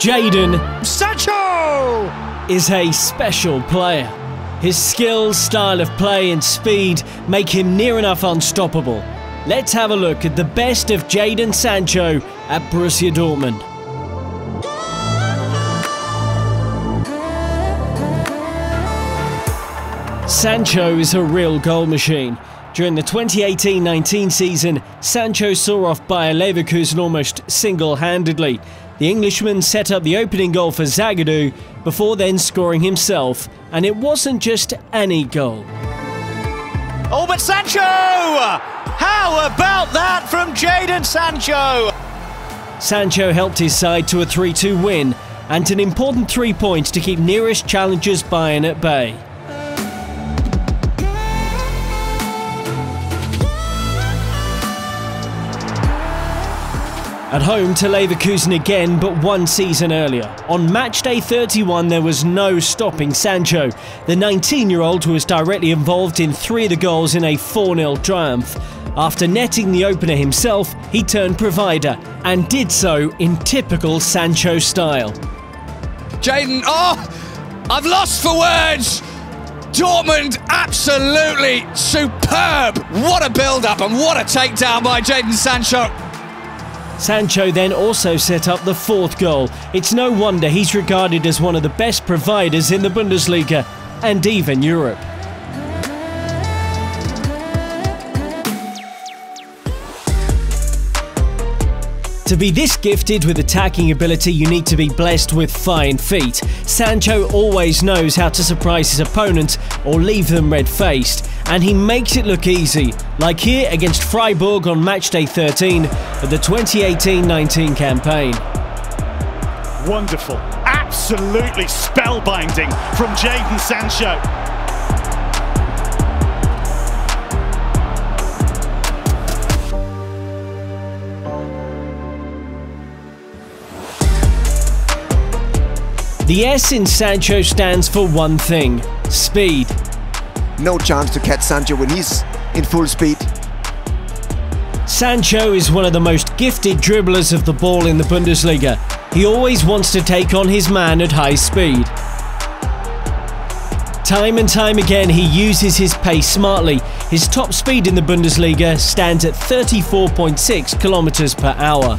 Jadon Sancho is a special player. His skills, style of play, and speed make him near enough unstoppable. Let's have a look at the best of Jadon Sancho at Borussia Dortmund. Sancho is a real goal machine. During the 2018-19 season, Sancho saw off Bayer Leverkusen almost single-handedly. The Englishman set up the opening goal for Zagadou before then scoring himself, and it wasn't just any goal. Oh, but Sancho! How about that from Jadon Sancho? Sancho helped his side to a 3-2 win and an important three points to keep nearest challengers Bayern at bay. At home to Leverkusen again, but one season earlier. On match day 31, there was no stopping Sancho, the 19 year old who was directly involved in three of the goals in a 4 0 triumph. After netting the opener himself, he turned provider and did so in typical Sancho style. Jadon, oh, I've lost for words. Dortmund absolutely superb. What a build up and what a takedown by Jadon Sancho. Sancho then also set up the fourth goal. It's no wonder he's regarded as one of the best providers in the Bundesliga and even Europe. To be this gifted with attacking ability, you need to be blessed with fine feet. Sancho always knows how to surprise his opponent or leave them red faced, and he makes it look easy, like here against Freiburg on matchday 13 of the 2018 19 campaign. Wonderful, absolutely spellbinding from Jadon Sancho. The S in Sancho stands for one thing speed. No chance to catch Sancho when he's in full speed. Sancho is one of the most gifted dribblers of the ball in the Bundesliga. He always wants to take on his man at high speed. Time and time again, he uses his pace smartly. His top speed in the Bundesliga stands at 34.6 kilometers per hour.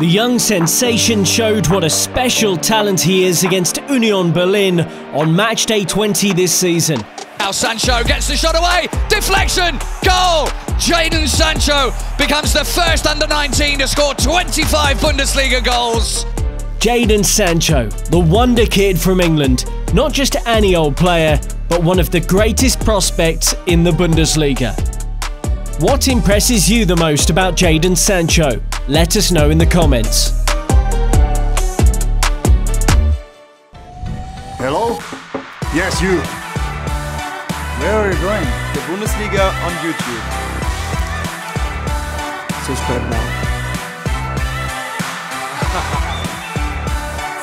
The young sensation showed what a special talent he is against Union Berlin on match day 20 this season. Now Sancho gets the shot away, deflection, goal! Jadon Sancho becomes the first under 19 to score 25 Bundesliga goals. Jadon Sancho, the wonder kid from England, not just any old player, but one of the greatest prospects in the Bundesliga. What impresses you the most about Jadon Sancho? Let us know in the comments. Hello? Yes, you. Where are you going? The Bundesliga on YouTube. Subscribe now.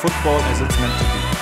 Football as it's meant to be.